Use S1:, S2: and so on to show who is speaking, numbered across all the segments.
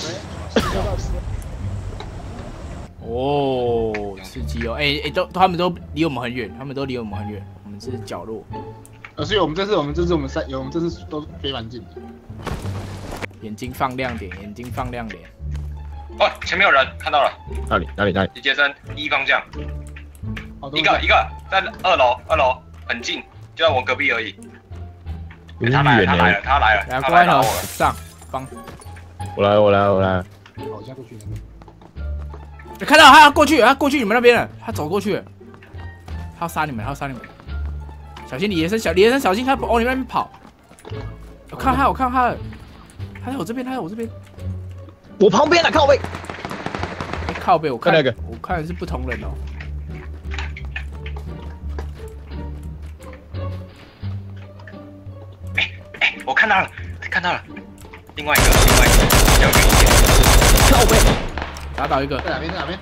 S1: 哦，刺激哦！哎、哎、都他们都离我们很远，他们都离我们很远，我们是角落。
S2: 呃，所以我们这次我们这次我们三我们这次都飞蛮近的。
S1: 眼睛放亮点，眼睛放亮点。
S3: 哦，前面有人看到了，
S4: 哪里哪里哪里？
S3: 李杰森一方向，
S2: 好多
S3: 一个一个在二楼，二楼很近，就在我隔壁而已。欸他来了，他来了，他来了，
S1: 来，
S3: 他
S1: 乖头
S3: 来打我了。
S1: 上帮。
S4: 我来我来我来，
S2: 好，我现在过去。
S1: 你看到他要过去，他过去你们那边了，他走过去了，他要杀你们，他要杀你们。小心李延生，小李延生小心，他往你们那边跑。我看他，我看他，他在我这边，他在我这边。
S4: 我旁边的靠背。
S1: 哎靠背，我看
S4: 看那个，
S1: 我看的是不同人哦。
S3: 哎，我看到了，看到了，另外一个，另外一个，比较远一点。
S4: 靠背。
S1: 打倒一个，
S2: 在哪边？在哪边？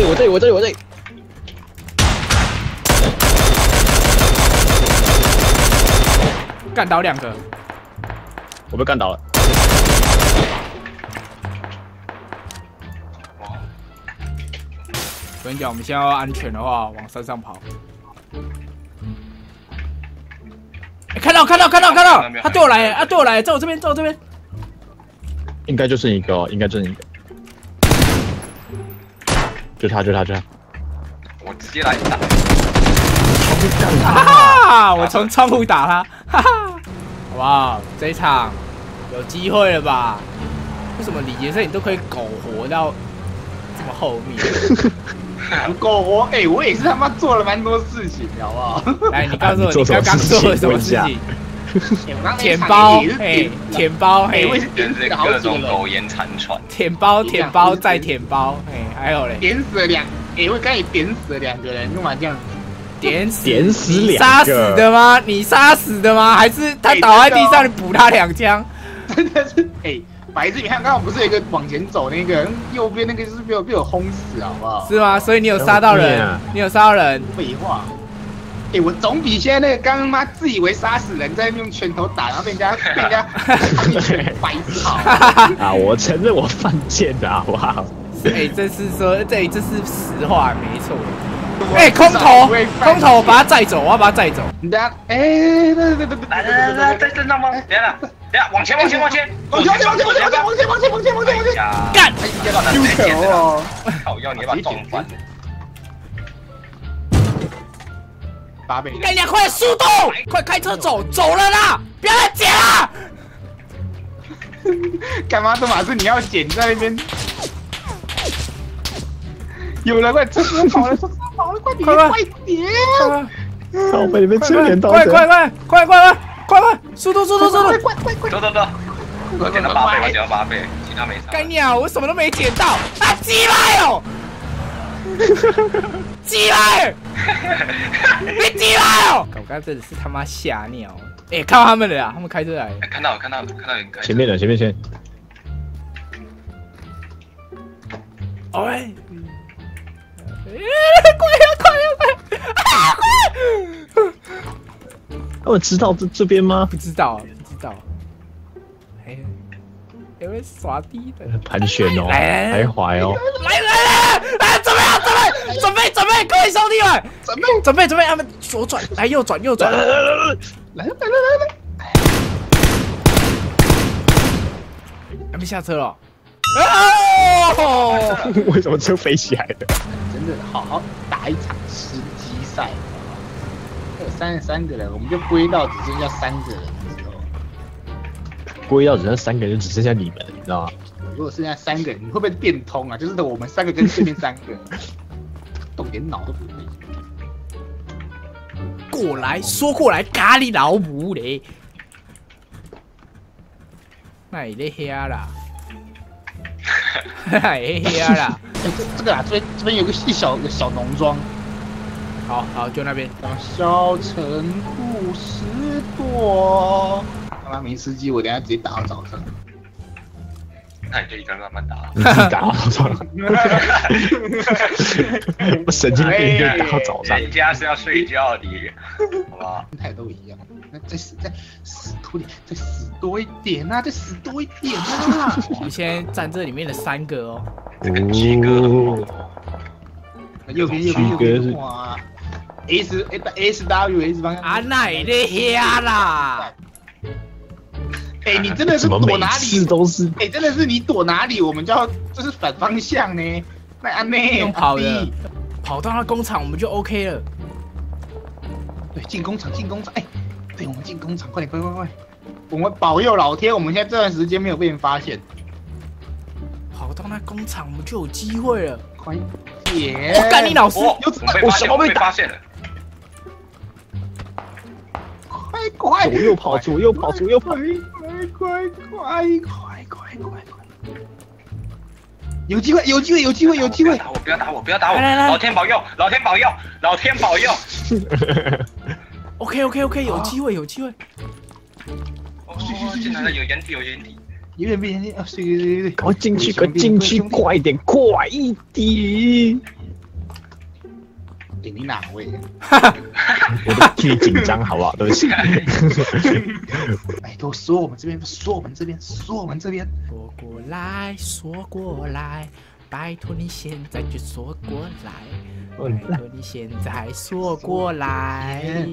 S4: 我这里我这里我这里。
S1: 干倒两个。
S4: 我被干倒了。
S1: 我跟你讲，我们现在要安全的话，往山上跑。看到看到看到看到，他对我来，他对我来，在我这边，在我这边。
S4: 应该就剩一个哦，应该就剩一个。就他就他就他。
S3: 我直接来打，
S1: 哈哈，我从窗户打他，哈哈。哇，这一场有机会了吧？为什么李杰森你都可以苟活到这么后面？
S2: 不够我哎，我也是他妈做了蛮多事情的，好不好？
S1: 来，你告诉我，
S4: 做
S1: 你刚刚做了什么事情？舔包
S2: 也是，
S1: 哎，舔包，
S2: 哎，我也
S1: 嘿
S2: 是，点死了好几个
S3: 各种苟，延残喘。
S1: 舔包，舔包再舔包，哎，还有嘞，
S2: 点死了两，哎，我刚才点死了两个人，干嘛这样子？
S1: 点死
S4: 点死
S1: 你
S4: 两个
S1: 杀死的吗？你杀死的吗？还是他
S2: 哎
S1: 倒在地上，你补他两枪？
S2: 真的是哎，白痴！你看刚刚不是有一个往前走那个，右边那个是被我被我轰死，好不好？
S1: 是吗？所以你有杀到人
S4: 啊，
S1: 你有杀到人，
S2: 废话。哎、我总比现在那个刚刚妈自以为杀死人，在用拳头打，然后被人家 被人家看一拳白痴好。
S4: 啊，我承认我犯贱的好不好？
S1: 哎，这是说，这这是实话，没错。哎，空投，空投，我把他载走，我要把他载走。
S2: 你等下，哎、对对对对对，
S3: 来来来来，在正上方，等一下等一下，往前往前往前，
S2: 往前往前往前往前往前往前往前往前往前往前，
S1: 干
S3: 哎呀，那
S2: 丢
S3: 直接捡的，
S2: 球哦！
S3: 靠腰你把撞翻。
S2: 八倍，
S1: 干两快速度，快开车走，走了啦，不要再捡啦。
S2: 干嘛这马是你要捡在那边？有人快车车跑了，车车跑了，快点
S1: 快快
S2: 快点！
S4: 靠背里面只有镰刀的。
S1: 快快快快快快快快，速度速度速度！
S2: 快快快！
S3: 走走走，我捡到八倍，我捡到八倍，其他没啥。
S1: 干鸟，我什么都没捡到啊！鸡巴哦！鸡巴！你鸡巴哦！我刚刚真的是他妈吓尿！哎，看到他们了啊，他们开车来了。
S3: 哎看到了看到了看到人开
S4: 前面的前面先。
S1: 哎，快呀快呀快！啊快！
S4: 他们知道这这边吗？
S1: 不知道不知道。哎，有人耍低的。
S4: 盘旋哦，
S1: 来来来
S4: 徘徊哦。
S1: 来来来来，准备啊准备准备准备，各位兄弟们，
S2: 准备
S1: 准备准备，他们左转，来右转右转。
S2: 来来来来来！
S1: 还没下车了。哦！
S4: 为什么车飞起来的？
S2: 真的好好打一场吃鸡赛，有三十三个人，我们就归到只剩下三个人的时候，
S4: 归到只剩三个人，就只剩下你们了，你知道吗？
S2: 如果剩下三个人，你会不会变通啊？就是我们三个跟对面三个，动点脑都不会。
S1: 过来说过来，咖喱老母嘞！那也在遐啦，哈哈，也遐啦。
S2: 哎、这这个啊，这边这边有个一小有个小农庄，
S1: 好好，就那边。
S2: 叫小城故事多。他妈没司机，我等下直接打到早上。
S3: 那你就一个人慢慢打。
S4: 你自己打到早上，我 神经病，就打到早上。
S3: 人家是要睡觉的，好吧？
S2: 心态都一样。那再死再死多点，再死多一点啊，再死多一点啊！
S1: 我们现在站这里面的三个哦，
S3: 七个
S4: 哦，
S2: 右边右边右边，哇！S S W S 方向。
S1: 啊奶的瞎啦！
S2: 哎，你真的是躲哪里？
S4: 都是
S2: 哎，真的是你躲哪里，我们就要就是反方向呢。那安内
S1: 用跑的跑到那工厂我们就 OK 了。
S2: 对，进工厂，进工厂，哎，对，我们进工厂，快点，快快快！我们保佑老天，我们现在这段时间没有被人发现，
S1: 跑到那工厂我们就有机会了。
S2: 快点！
S1: 我干你老师！
S3: 哦，
S2: 有
S3: 我们被发现，我们被发现了。
S2: 快快！
S4: 左右跑，左右跑，左右跑
S2: 快。快快快快快快快！有机会，有机会，有机会，有机会！
S3: 打我！不要打我！不要打我！
S1: 来来来
S3: 老天保佑！老天保佑！老天保佑！
S1: OK OK OK，有机会有机会。
S3: 哦，进来了，有掩体，有掩体。
S2: 有点被人家啊！对对对对对，
S4: 赶快进去，快进去，快一点，快一点！
S2: 哎，你哪位？
S4: 我都替你紧张，好不好？对不起。
S2: 哎，都说我们这边，说我们这边，说我们这边。
S1: 说过来说过来，拜托你现在就说过来，拜托你现在说过来。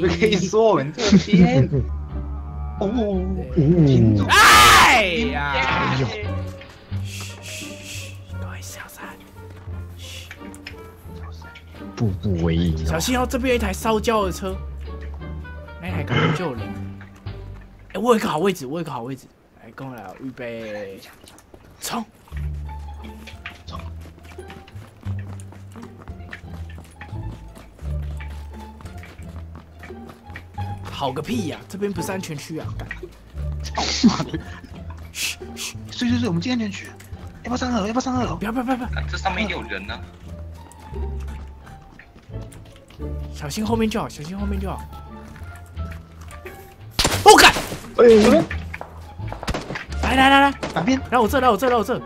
S2: 不可以说我们这边。哦，
S4: 嗯，
S1: 哎呀！
S2: 哎呦，
S4: 步步为营哦。
S1: 小心哦，这边有一台烧焦的车，那台可能救人。哎，我有一个好位置，我有一个好位置，来跟我来，预备，冲！好个屁呀、这边不是安全区啊！干
S2: 妈的！嘘嘘，睡睡睡，我们进安全区。要不要上二楼？要不要上二楼
S1: 不？要不要不要不要！
S3: 这上面有人呢。
S1: 小心后面就好，小心后面就好。我干！
S4: 哎，
S1: 来来来来，
S2: 哪边？
S1: 来我这，来我这，来我这。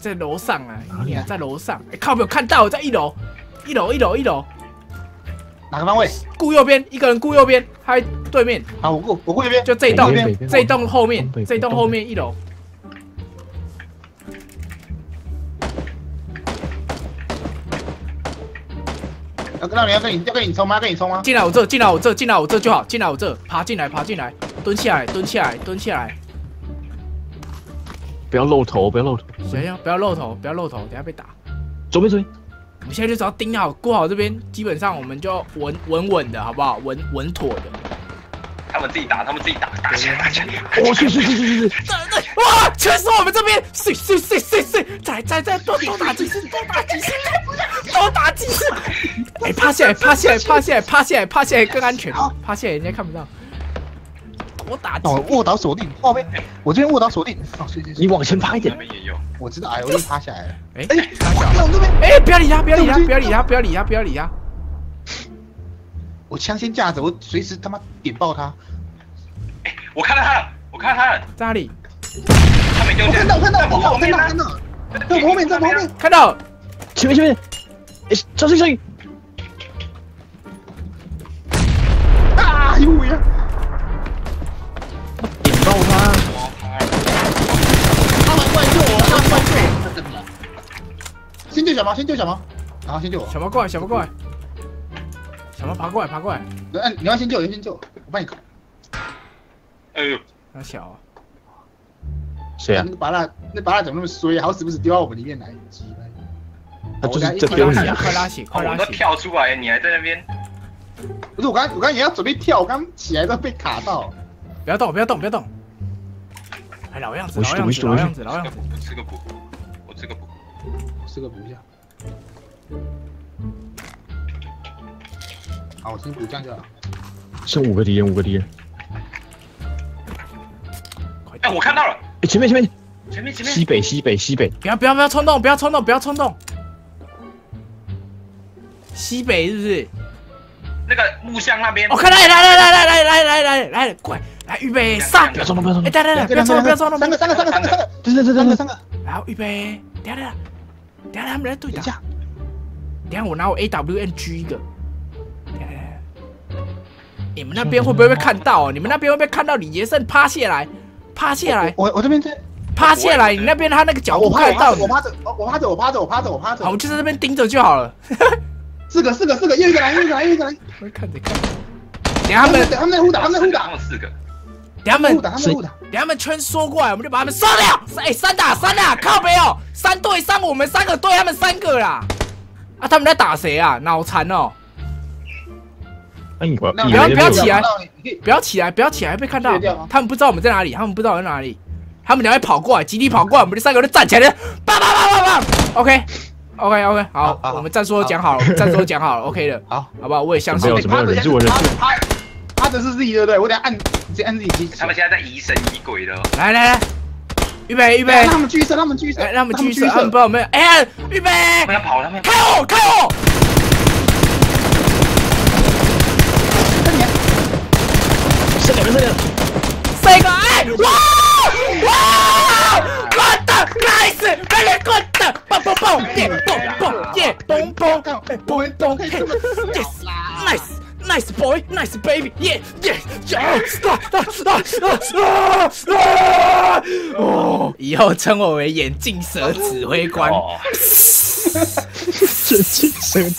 S1: 在楼上啊！你啊，在楼上。哎，靠，没有看到，我在一楼，一楼，一楼，一楼。
S2: 哪个方位？
S1: 顾右边，一个人顾右边，他在对面，
S2: 啊，我顾，我顾右边。
S1: 就这一栋这一栋后面这一栋后面一楼。
S2: 要跟到你要跟你要跟你冲吗？跟你冲吗？
S1: 进来我这，进来我这，进来我这就好，进来我这，爬进来，爬进来，蹲下来，蹲下来，蹲下来。
S4: 不要露头，不要露头。
S1: 谁呀，不要露头，不要露头，等下被打。
S4: 左边，左边。
S1: 我们现在就只要盯好，过好这边，基本上我们就稳稳稳的，好不好？稳稳妥的。
S3: 他们自己打，他们自己打，打起来，打起来。
S4: 我，去去去去去
S1: 哇！全是我们这边，碎碎碎碎碎，再再再多多打几次，多打几次，多打几次。哎，趴下来，趴下来，趴下来，趴下来，趴下来更安全。趴下来，人家看不到。我打几
S2: 哦，卧倒锁定，后面，我这边卧倒锁定。
S4: 你往前趴一点。
S2: 我知道，哎，我已经趴下来了。
S1: 哎
S2: 哎，那我这边，
S1: 哎，不要理他，不要理他，不要理他，不要理他，不要理他。
S2: 我枪先架着，我随时他妈点爆他。
S3: 我看到他了，我看到他了，
S1: 在哪里？
S3: 他没掉下
S2: 我看到，我看到，我看到，我看到，看到，在我后面，在我后面。
S1: 看到。
S4: 前面，前面。哎，小心，小心！
S2: 小毛，先救小毛，然后先救我。
S1: 小毛过来，小毛过来，小毛爬过来，爬过来。
S2: 嗯，你要先救，你要先救，我帮你扛。
S3: 哎呦，
S1: 那小啊，
S4: 谁啊？
S2: 那拔蜡，那拔蜡怎么那么衰？好死不死丢到我们里面来，鸡掰！
S4: 他就是这丢你啊！
S1: 快拉血，快
S3: 我都
S1: 拉血！
S3: 跳出来，你还在那边？
S2: 不是我刚，我刚也要准备跳，我刚起来都被卡到。
S1: 不要动，不要动，不要动。哎，老样子，
S4: 我
S1: 老样子，老样子，老样子。
S3: 我吃个补，我吃个补。
S2: 四个补一下。好，我先补这样就好。
S4: 剩五个敌人，五个敌人。
S3: 哎，我看到了，
S4: 哎，前面，前面，
S3: 前面前面
S4: 西北，西北，西北。
S1: 不要不要不要冲动，不要冲动，不要冲动。西北是不是？
S3: 那个木箱那边
S1: 我。看来来来来来来来来来来，快来预备上！
S4: 不要冲动，不要冲动
S1: 哎，
S4: 动。
S1: 等等等，不要冲动，不要冲动，
S2: 三个，三个，三个，三个，三个，
S4: 对对对对对。
S2: 三个，三个。
S1: 然后预备，等下等下，等下他们来对打
S2: 等。下，
S1: 等下我拿我 A W N G 一个。哎你们那边会不会被看到啊？你们那边会不会看到李杰胜趴下来，趴下来，
S2: 我我这边在，
S1: 趴下来？你那边他那个角度
S2: 我趴
S1: 看得到你。
S2: 我趴着我趴着我趴着我趴着我趴着
S1: 好，我，们就在这边盯着就好了。
S2: 四个四个四个，又一个来又一个来又一个来，
S1: 我看着看。等下他们，等
S2: 他们在互打他们在互打
S3: 四个，
S1: 等下他们
S2: 互打他们在互打，
S1: 等他们圈缩过来，我们就把他们杀掉。哎、三打三打，靠北哦，三对三，我们三个对他们三个啦。啊，他们在打谁啊？脑残哦！不要不要起来不要起来，不要起来，被看到。他们不知道我们在哪里，他们不知道我在哪里。他们两个跑过来，集体跑过来，我们这三个人站起来，叭叭叭叭叭。OK。OK OK，好我们战术都讲好了，我们战术都讲好了，OK 的，
S2: 好，
S1: 好不好？我也相信
S4: 没有。什么有人数我忍住
S2: 他他的是自己对不对？我得按直接按自己机。
S3: 他们现在在疑神疑鬼的哦。
S1: 来来来，预备预备，
S2: 让他们狙射，让他们狙射，
S1: 来让他们继续射，
S2: 射
S1: 他们不知道有没有。哎，预备，
S3: 他们要跑，他们要跑。
S1: 开火开火！
S4: 剩两个剩两个，
S1: 这个哎，哇哇，good nice，very good，蹦蹦蹦，耶蹦蹦耶蹦蹦蹦蹦嘿，yes nice。Boy, nice baby, yeah, yeah, yeah! Stop, stop, stop, stop, stop.！哦，以后称我为眼镜蛇指挥官。
S3: 哦，
S4: 这精神。